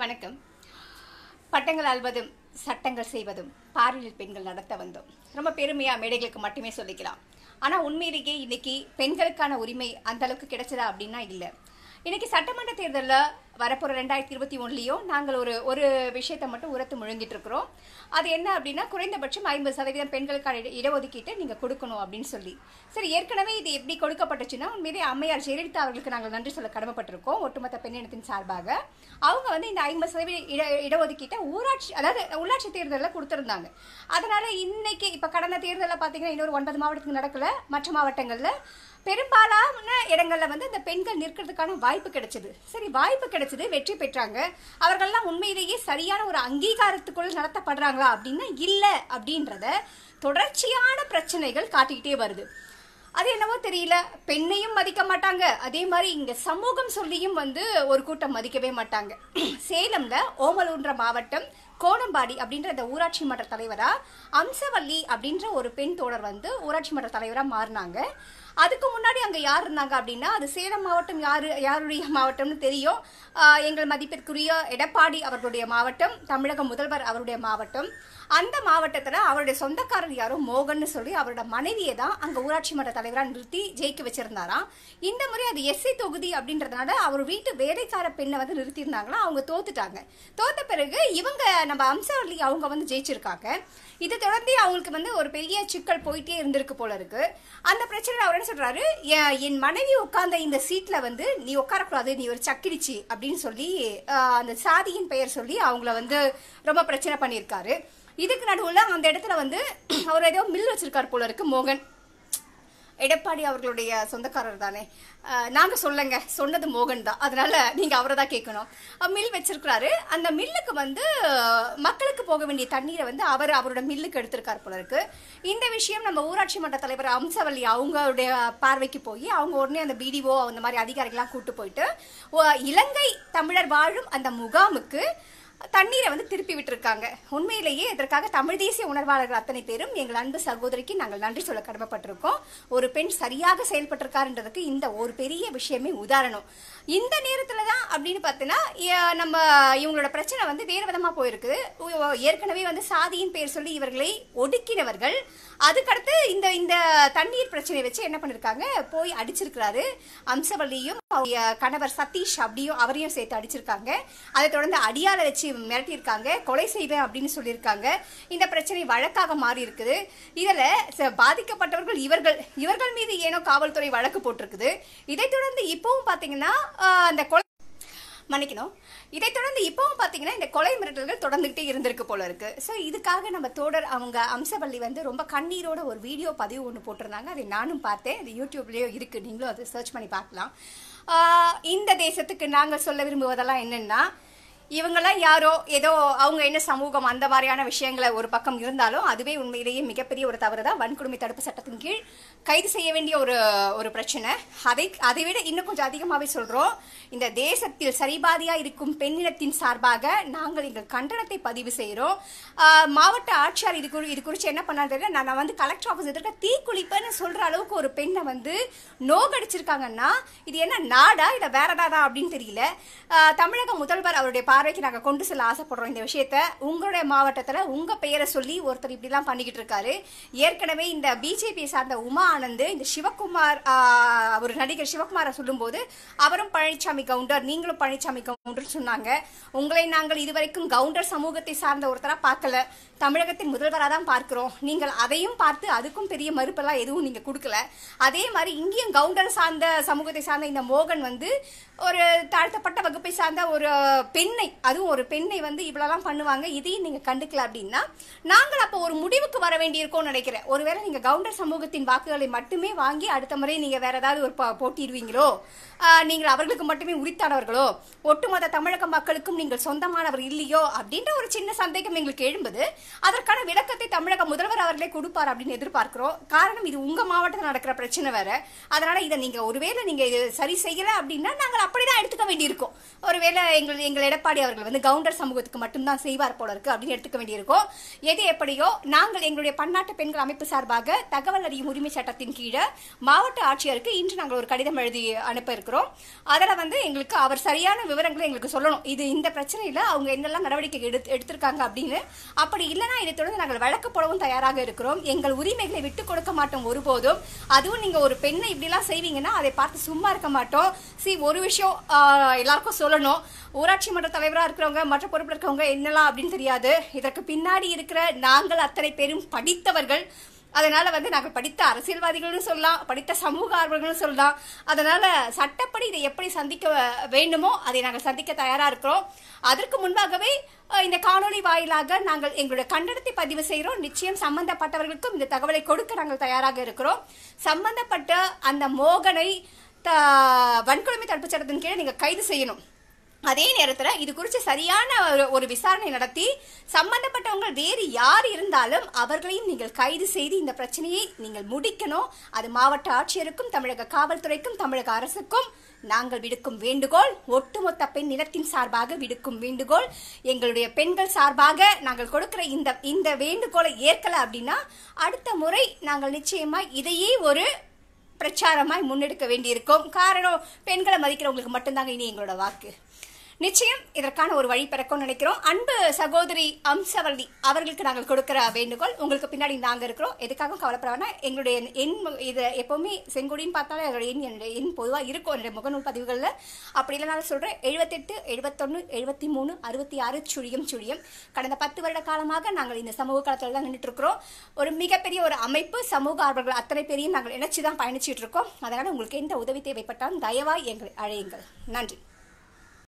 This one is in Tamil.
வணக்கம். பட்டங்கள் அல்வதும் சட்டங்கள் செய்வதும் பாரியல் பெண்கள் நடத்த வந்தோம். ரொம்ப பெருமையாக மேடைகளுக்கு மட்டுமே சொல்லிக்கலாம். ஆனால் உண்மையிலேயே இன்னைக்கு பெண்களுக்கான உரிமை அந்தளவுக்கு கிடைச்சதா அப்படின்னா இல்லை. இன்னைக்கு சட்டமன்ற தேர்தலில் வரப்போகிற ரெண்டாயிரத்தி இருபத்தி ஒன்றுலையும் நாங்கள் ஒரு ஒரு விஷயத்தை மட்டும் உரத்து முழுங்கிட்டு இருக்கிறோம் அது என்ன அப்படின்னா குறைந்தபட்சம் ஐம்பது சதவீதம் பெண்களுக்கான இட- இடஒதுக்கீட்டை நீங்கள் கொடுக்கணும் அப்படின்னு சொல்லி. சரி ஏற்கனவே இது எப்படி கொடுக்கப்பட்டுச்சுன்னா உண்மையிலே அம்மையார் ஜெயலலிதா அவர்களுக்கு நாங்கள் நன்றி சொல்ல கடமைப்பட்டிருக்கோம் ஒட்டுமொத்த பெண்ணினத்தின் சார்பாக. அவங்க வந்து இந்த ஐம்பது சதவீத இட இடஒதுக்கீட்டை ஊராட்சி அதாவது உள்ளாட்சி தேர்தலில் கொடுத்துருந்தாங்க. அதனால் இன்னைக்கு இப்போ கடந்த தேர்தலில் பார்த்தீங்கன்னா இன்னொரு ஒன்பது மாவட்டத்துக்கு நடக்கல மற்ற மாவட்டங்களில். பெரும்பாலான இடங்களில் வந்து இந்த பெண்கள் நிற்கிறதுக்கான வாய்ப்பு கிடைச்சது. சரி வாய்ப்பு கிடைச்சது வெற்றி பெற்றாங்க. அவர்கள்லாம் உண்மையிலேயே சரியான ஒரு அங்கீகாரத்துக்குள் நடத்தப்படுறாங்களா அப்படின்னா இல்லை அப்படின்றத தொடர்ச்சியான பிரச்சனைகள் காட்டிக்கிட்டே வருது. அது என்னவோ தெரியல. பெண்ணையும் மதிக்க மாட்டாங்க. அதே மாதிரி இங்க சமூகம் சொல்லியும் வந்து ஒரு கூட்டம் மதிக்கவே மாட்டாங்க. சேலம்ல ஓமலூன்ற மாவட்டம் கோடம்பாடி அப்படின்ற இந்த ஊராட்சி மன்ற தலைவராக அம்சவல்லி அப்படின்ற ஒரு பெண் தோழர் வந்து ஊராட்சி மன்ற தலைவராக மாறினாங்க. அதுக்கு முன்னாடி அங்கே யார் இருந்தாங்க அப்படின்னா அது சேலம் மாவட்டம் யாரு யாருடைய மாவட்டம்னு தெரியும். எங்கள் மதிப்பிற்குரிய எடப்பாடி அவர்களுடைய மாவட்டம் தமிழக முதல்வர் அவருடைய மாவட்டம். அந்த மாவட்டத்தில் அவருடைய சொந்தக்காரர் யாரும் மோகன்னு சொல்லி அவரோட மனைவியை தான் அங்கே ஊராட்சி மன்ற தலைவராக நிறுத்தி ஜெயிக்க வச்சிருந்தாராம். இந்த முறை அது எஸ்சி தொகுதி அப்படின்றதுனால அவர் வீட்டு வேலைக்கார பெண்ணை வந்து நிறுத்தியிருந்தாங்களா அவங்க தோத்துட்டாங்க. தோத்த பிறகு இவங்க நம்ம அம்சவர்லி அவங்க வந்து ஜெயிச்சிருக்காங்க. இதை தொடர்ந்து அவங்களுக்கு வந்து ஒரு பெரிய சிக்கல் போயிட்டே இருந்திருக்கு போல இருக்கு. அந்த பிரச்சனை அவர் என்ன சொல்றாரு? "என் என் மனைவி உட்கார்ந்த இந்த சீட்ல வந்து நீ உட்காரக்கூடாது நீ ஒரு சக்கிரிச்சி அப்படின்னு சொல்லி அந்த சாதியின் பெயர் சொல்லி அவங்கள வந்து ரொம்ப பிரச்சனை பண்ணியிருக்காரு. இதுக்கு நடுவில் அந்த இடத்துல வந்து அவர் ஏதோ மில் வச்சிருக்காரு போல இருக்கு மோகன். எடப்பாடி அவர்களுடைய சொந்தக்காரர் தானே. நாங்கள் சொல்லுங்க சொன்னது மோகன் தான். அதனால நீங்கள் அவரை தான் கேட்கணும். மில் வச்சிருக்கிறாரு. அந்த மில்லுக்கு வந்து மக்களுக்கு போக வேண்டிய தண்ணீரை வந்து அவர் அவரோட மில்லுக்கு எடுத்திருக்கார் போல இருக்கு. இந்த விஷயம் நம்ம ஊராட்சி மன்ற தலைவர் அம்சவல்லி அவங்களுடைய பார்வைக்கு போய் அவங்க உடனே அந்த பிடிஓ அந்த மாதிரி அதிகாரிகள்லாம் கூட்டு போயிட்டு இலங்கை தமிழர் வாழும் அந்த முகாமுக்கு தண்ணீரை வந்து திருப்பி விட்டுருக்காங்க. உண்மையிலேயே இதற்காக தமிழ் தேசிய உணர்வாளர்கள் அத்தனை பேரும் எங்கள் அன்பு சகோதரிக்கு நாங்கள் நன்றி சொல்ல கடமைப்பட்டிருக்கோம். ஒரு பெண் சரியாக செயல்பட்டிருக்காருன்றதுக்கு இந்த ஒரு பெரிய விஷயமே உதாரணம். இந்த நேரத்தில் தான் அப்படின்னு பார்த்தீங்கன்னா நம்ம இவங்களோட பிரச்சனை வந்து வேறு விதமாக போயிருக்குது ஏற்கனவே வந்து சாதியின் பேர் சொல்லி இவர்களை ஒடுக்கினவர்கள். அதுக்கடுத்து இந்த இந்த தண்ணீர் பிரச்சனையை வச்சு என்ன பண்ணிருக்காங்க? போய் அடிச்சிருக்கிறாரு. அம்சவல்லியும் அவருடைய கணவர் சதீஷ் அப்படியும் அவரையும் சேர்த்து அடிச்சிருக்காங்க. அதை தொடர்ந்து அடியால வச்சு மிரட்டியிருக்காங்க கொலை செய்வேன் அப்படின்னு சொல்லியிருக்காங்க. இந்த பிரச்சனை வழக்காக மாறி இருக்குது இதில் பாதிக்கப்பட்டவர்கள் இவர்கள் இவர்கள் மீது ஏனோ காவல்துறை வழக்கு போட்டிருக்குது. இதை தொடர்ந்து இப்பவும் பார்த்தீங்கன்னா அந்த கொலை மன்னிக்கணும். இதைத் தொடர்ந்து இப்பவும் பார்த்தீங்கன்னா இந்த கொலை மிரட்டல்கள் தொடர்ந்துகிட்டே இருந்திருக்கு போல இருக்கு. ஸோ இதுக்காக நம்ம தோடர் அவங்க அம்சவள்ளி வந்து ரொம்ப கண்ணீரோட ஒரு வீடியோ பதிவு ஒன்று போட்டிருந்தாங்க. அதை நானும் பார்த்தேன். அது யூடியூப்லேயோ இருக்கு. நீங்களும் அதை சர்ச் பண்ணி பார்க்கலாம். இந்த தேசத்துக்கு நாங்கள் சொல்ல விரும்புவதெல்லாம் என்னென்னா இவங்கெல்லாம் யாரோ ஏதோ அவங்க என்ன சமூகம் அந்த மாதிரியான விஷயங்களை ஒரு பக்கம் இருந்தாலும் அதுவே உண்மையிலேயே மிகப்பெரிய ஒரு தவறு தான் வன்கொடுமை தடுப்பு சட்டத்தின் கீழ் கைது செய்ய வேண்டிய ஒரு ஒரு பிரச்சனை. அதை அதை விட இன்னும் கொஞ்சம் அதிகமாகவே சொல்கிறோம் இந்த தேசத்தில் சரிபாதியாக இருக்கும் பெண்ணினத்தின் சார்பாக நாங்கள் எங்கள் கண்டனத்தை பதிவு செய்கிறோம் மாவட்ட ஆட்சியார் இது குறி இது குறித்து என்ன பண்ணாரு தெரியல நான் நான் வந்து கலெக்டர் ஆஃபீஸ் எதிர்க்க தீக்குளிப்பேன்னு சொல்கிற அளவுக்கு ஒரு பெண்ணை வந்து நோகடிச்சிருக்காங்கன்னா இது என்ன நாடா இல்லை வேற நாடா அப்படின்னு தெரியல. தமிழக முதல்வர் அவருடைய பார்வைக்கு நாங்கள் கொண்டு செல்ல ஆசைப்படுறோம் இந்த விஷயத்த. உங்களுடைய மாவட்டத்தில் உங்கள் பெயரை சொல்லி ஒருத்தர் இப்படிலாம் பண்ணிக்கிட்டு இருக்காரு. ஏற்கனவே இந்த பிஜேபி சார்ந்த உமா ஆனந்த் இந்த சிவகுமார் ஒரு நடிகர் சிவகுமாரை சொல்லும்போது அவரும் பழனிசாமி கவுண்டர் நீங்களும் பழனிசாமி கவுண்டர் சொன்னாங்க. உங்களை நாங்கள் இதுவரைக்கும் கவுண்டர் சமூகத்தை சார்ந்த ஒருத்தராக பார்க்கல. தமிழகத்தின் முதல்வராக தான் பார்க்குறோம். நீங்கள் அதையும் பார்த்து அதுக்கும் பெரிய மறுப்பெல்லாம் எதுவும் நீங்கள் கொடுக்கல. அதே மாதிரி இங்கேயும் கவுண்டர் சார்ந்த சமூகத்தை சார்ந்த இந்த மோகன் வந்து ஒரு தாழ்த்தப்பட்ட வகுப்பை சார்ந்த ஒரு பெண்ணை அதுவும் ஒரு பெண்ணை வந்து இவ்வளோலாம் பண்ணுவாங்க இதையும் நீங்கள் கண்டுக்கல அப்படின்னா நாங்கள் அப்போ ஒரு முடிவுக்கு வர வேண்டியிருக்கோம்னு நினைக்கிறேன். ஒருவேளை நீங்க கவுண்டர் சமூகத்தின் வாக்குகளை மட்டுமே வாங்கி அடுத்த முறை நீங்க வேற ஏதாவது ஒரு போட்டிடுவீங்களோ நீங்கள் அவர்களுக்கு மட்டுமே உரித்தானவர்களோ ஒட்டுமொத்த தமிழக மக்களுக்கும் நீங்கள் சொந்தமானவர் இல்லையோ அப்படின்ற ஒரு சின்ன சந்தேகம் எங்களுக்கு எழும்புது. அதற்கான விளக்கத்தை தமிழக முதல்வர் அவர்களே கொடுப்பார் அப்படின்னு எதிர்பார்க்கிறோம். காரணம் இது உங்க மாவட்டத்தில் நடக்கிற பிரச்சனை வேற. அதனால இதை நீங்கள் ஒருவேளை நீங்க இது சரி செய்யலை அப்படின்னா நாங்கள் அப்படிதான் எடுத்துக்க வேண்டியிருக்கோம். ஒருவேளை எங்கள் எங்கள் எடப்பாடி பின்னாடி அவர்கள் வந்து கவுண்டர் சமூகத்துக்கு மட்டும்தான் செய்வார் போல இருக்கு அப்படின்னு எடுத்துக்க வேண்டியிருக்கும். எது எப்படியோ நாங்கள் எங்களுடைய பன்னாட்டு பெண்கள் அமைப்பு சார்பாக தகவல் அறியும் உரிமை சட்டத்தின் கீழே மாவட்ட ஆட்சியருக்கு இன்று நாங்கள் ஒரு கடிதம் எழுதி அனுப்ப இருக்கிறோம். அதில் வந்து எங்களுக்கு அவர் சரியான விவரங்களை எங்களுக்கு சொல்லணும். இது இந்த பிரச்சனையில் அவங்க என்னெல்லாம் நடவடிக்கை எடுத்து எடுத்திருக்காங்க அப்படின்னு. அப்படி இல்லைன்னா இதை தொடர்ந்து நாங்கள் வழக்கு போடவும் தயாராக இருக்கிறோம். எங்கள் உரிமைகளை விட்டு கொடுக்க மாட்டோம் ஒருபோதும். அதுவும் நீங்கள் ஒரு பெண்ணை இப்படிலாம் செய்வீங்கன்னா அதை பார்த்து சும்மா இருக்க மாட்டோம். சி ஒரு விஷயம் எல்லாருக்கும் சொல்லணும். ஊராட்சி மன்றத்தில் தலைவராக இருக்கிறவங்க மற்ற பொறுப்பில் இருக்கிறவங்க என்னலாம் அப்படின்னு தெரியாது. இதற்கு பின்னாடி இருக்கிற நாங்கள் அத்தனை பேரும் படித்தவர்கள். அதனால வந்து நாங்கள் படித்த அரசியல்வாதிகள்னு சொல்லலாம் படித்த சமூக ஆர்வலர்கள்னு சொல்லலாம். அதனால சட்டப்படி இதை எப்படி சந்திக்க வேண்டுமோ அதை நாங்கள் சந்திக்க தயாராக இருக்கிறோம். அதற்கு முன்பாகவே இந்த காணொலி வாயிலாக நாங்கள் எங்களுடைய கண்டனத்தை பதிவு செய்கிறோம். நிச்சயம் சம்பந்தப்பட்டவர்களுக்கும் இந்த தகவலை கொடுக்க நாங்கள் தயாராக இருக்கிறோம். சம்பந்தப்பட்ட அந்த மோகனை த வன்கொடுமை தடுப்பு சட்டத்தின் கீழே நீங்கள் கைது செய்யணும். அதே நேரத்தில் இது குறித்து சரியான ஒரு ஒரு விசாரணை நடத்தி சம்பந்தப்பட்டவங்க வேறு யார் இருந்தாலும் அவர்களையும் நீங்கள் கைது செய்து இந்த பிரச்சனையை நீங்கள் முடிக்கணும். அது மாவட்ட ஆட்சியருக்கும் தமிழக காவல்துறைக்கும் தமிழக அரசுக்கும் நாங்கள் விடுக்கும் வேண்டுகோள். ஒட்டுமொத்த பெண் நிலத்தின் சார்பாக விடுக்கும் வேண்டுகோள். எங்களுடைய பெண்கள் சார்பாக நாங்கள் கொடுக்கிற இந்த இந்த வேண்டுகோளை ஏற்கல அப்படின்னா அடுத்த முறை நாங்கள் நிச்சயமாக இதையே ஒரு பிரச்சாரமாய் முன்னெடுக்க வேண்டியிருக்கும். காரணம் பெண்களை மதிக்கிறவங்களுக்கு மட்டும்தாங்க இனி எங்களோட வாக்கு. நிச்சயம் இதற்கான ஒரு வழி பிறக்கும்னு நினைக்கிறோம். அன்பு சகோதரி அம்சவல்லி அவர்களுக்கு நாங்கள் கொடுக்கிற வேண்டுகோள். உங்களுக்கு பின்னாடி நாங்கள் இருக்கிறோம். எதுக்காகவும் கவலைப்படாமல் எங்களுடைய எண் இது எப்போவுமே செங்கொடின்னு பார்த்தாலே அதோட எண் என்னுடைய எண் பொதுவாக இருக்கும். என்னுடைய முகநூல் பதிவுகளில். அப்படி இல்லைனாலும் சொல்கிறேன் எழுபத்தெட்டு எழுபத்தொன்று எழுபத்தி மூணு அறுபத்தி ஆறு சுழியம் சுழியம். கடந்த பத்து வருட காலமாக நாங்கள் இந்த சமூக களத்தில் தான் நின்றுட்டு இருக்கிறோம். ஒரு மிகப்பெரிய ஒரு அமைப்பு சமூக ஆர்வலர்கள் அத்தனை பேரையும் நாங்கள் இணைச்சி தான் பயணிச்சுட்டு இருக்கோம். அதனால் உங்களுக்கு எந்த உதவி தேவைப்பட்டாலும் தயவாக எங்களை அழையுங்கள். நன்றி.